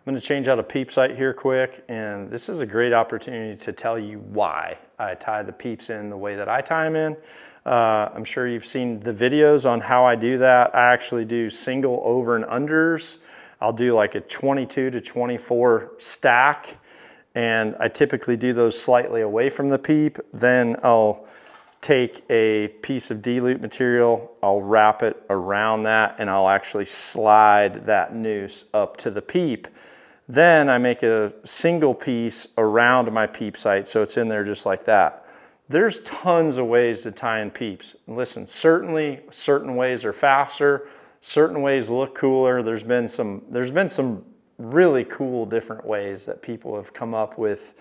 I'm gonna change out a peep sight here quick, and this is a great opportunity to tell you why I tie the peeps in the way that I tie them in. Uh, I'm sure you've seen the videos on how I do that. I actually do single over and unders. I'll do like a 22 to 24 stack, and I typically do those slightly away from the peep. Then I'll take a piece of D-loop material, I'll wrap it around that, and I'll actually slide that noose up to the peep. Then I make a single piece around my peep sight so it's in there just like that. There's tons of ways to tie in peeps. Listen, certainly certain ways are faster, certain ways look cooler. There's been some, there's been some really cool different ways that people have come up with,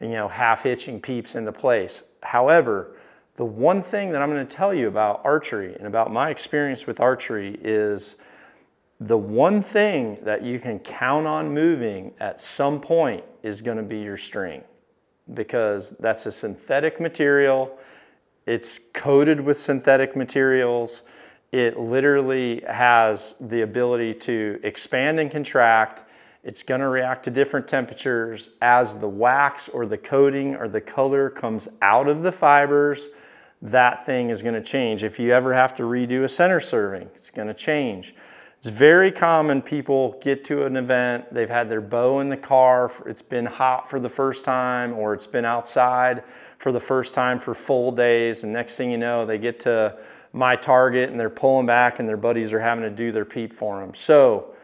you know, half hitching peeps into place. However, the one thing that I'm going to tell you about archery and about my experience with archery is the one thing that you can count on moving at some point is going to be your string because that's a synthetic material. It's coated with synthetic materials. It literally has the ability to expand and contract. It's going to react to different temperatures as the wax or the coating or the color comes out of the fibers. That thing is going to change. If you ever have to redo a center serving, it's going to change. It's very common people get to an event, they've had their bow in the car, it's been hot for the first time, or it's been outside for the first time for full days, and next thing you know, they get to my target and they're pulling back and their buddies are having to do their peep for them. So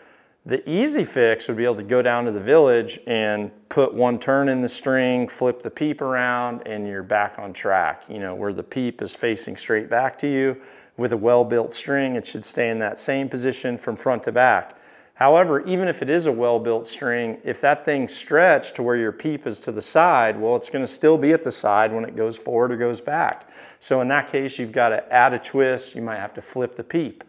the easy fix would be able to go down to the village and put one turn in the string, flip the peep around, and you're back on track, you know, where the peep is facing straight back to you with a well-built string, it should stay in that same position from front to back. However, even if it is a well-built string, if that thing stretched to where your peep is to the side, well, it's gonna still be at the side when it goes forward or goes back. So in that case, you've gotta add a twist, you might have to flip the peep.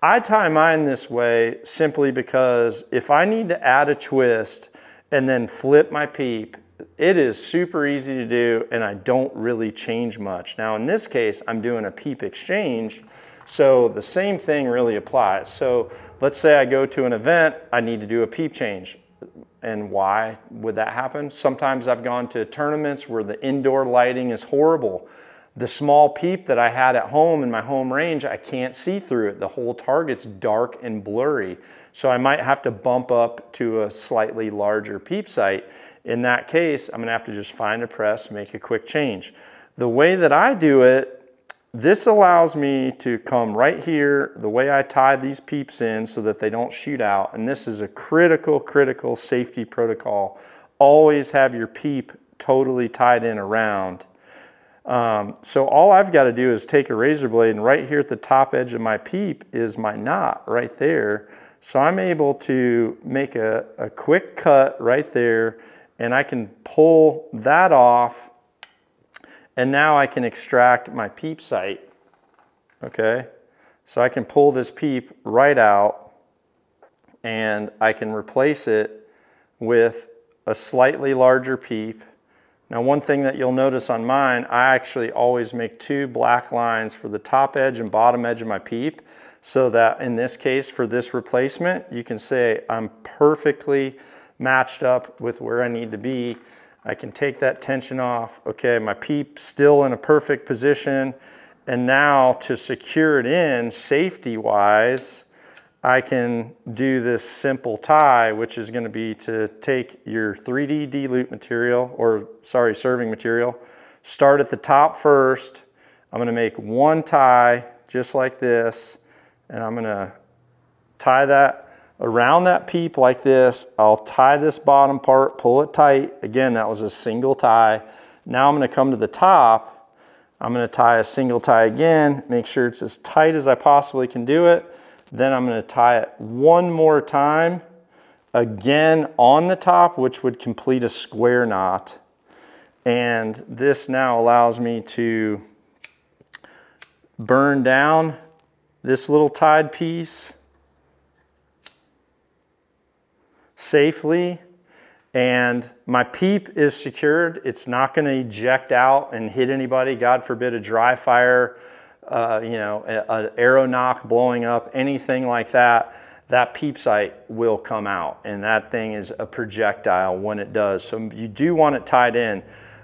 I tie mine this way simply because if I need to add a twist and then flip my peep, it is super easy to do and I don't really change much. Now in this case, I'm doing a peep exchange, so the same thing really applies. So let's say I go to an event, I need to do a peep change. And why would that happen? Sometimes I've gone to tournaments where the indoor lighting is horrible. The small peep that I had at home in my home range, I can't see through it. The whole target's dark and blurry. So I might have to bump up to a slightly larger peep sight. In that case, I'm gonna have to just find a press, make a quick change. The way that I do it, this allows me to come right here, the way I tie these peeps in so that they don't shoot out. And this is a critical, critical safety protocol. Always have your peep totally tied in around. Um, so all I've got to do is take a razor blade and right here at the top edge of my peep is my knot right there. So I'm able to make a, a quick cut right there and I can pull that off and now I can extract my peep sight, okay? So I can pull this peep right out and I can replace it with a slightly larger peep. Now one thing that you'll notice on mine, I actually always make two black lines for the top edge and bottom edge of my peep so that in this case for this replacement, you can say I'm perfectly matched up with where I need to be. I can take that tension off. Okay, my peep still in a perfect position. And now to secure it in safety wise, I can do this simple tie, which is gonna be to take your 3D D-loop material, or sorry, serving material, start at the top first. I'm gonna make one tie just like this, and I'm gonna tie that around that peep like this. I'll tie this bottom part, pull it tight. Again, that was a single tie. Now I'm gonna come to the top. I'm gonna tie a single tie again, make sure it's as tight as I possibly can do it. Then I'm gonna tie it one more time, again on the top, which would complete a square knot. And this now allows me to burn down this little tied piece safely and my peep is secured. It's not gonna eject out and hit anybody, God forbid a dry fire, uh, you know, an arrow nock blowing up, anything like that. that peep sight will come out and that thing is a projectile when it does. So you do want it tied in.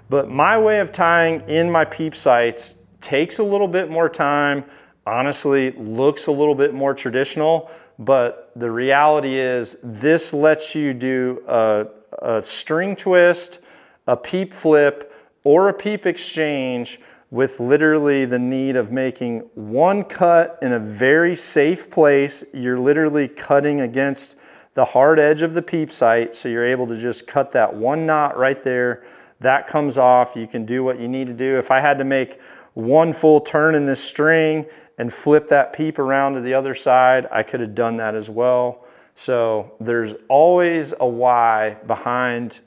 But my way of tying in my peep sights takes a little bit more time, honestly looks a little bit more traditional, but the reality is this lets you do a, a string twist, a peep flip, or a peep exchange with literally the need of making one cut in a very safe place. You're literally cutting against the hard edge of the peep sight. So you're able to just cut that one knot right there. That comes off. You can do what you need to do. If I had to make one full turn in this string and flip that peep around to the other side, I could have done that as well. So there's always a why behind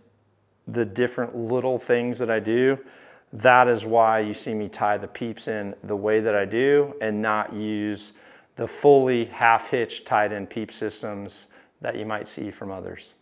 the different little things that I do. That is why you see me tie the peeps in the way that I do and not use the fully half hitch tied in peep systems that you might see from others.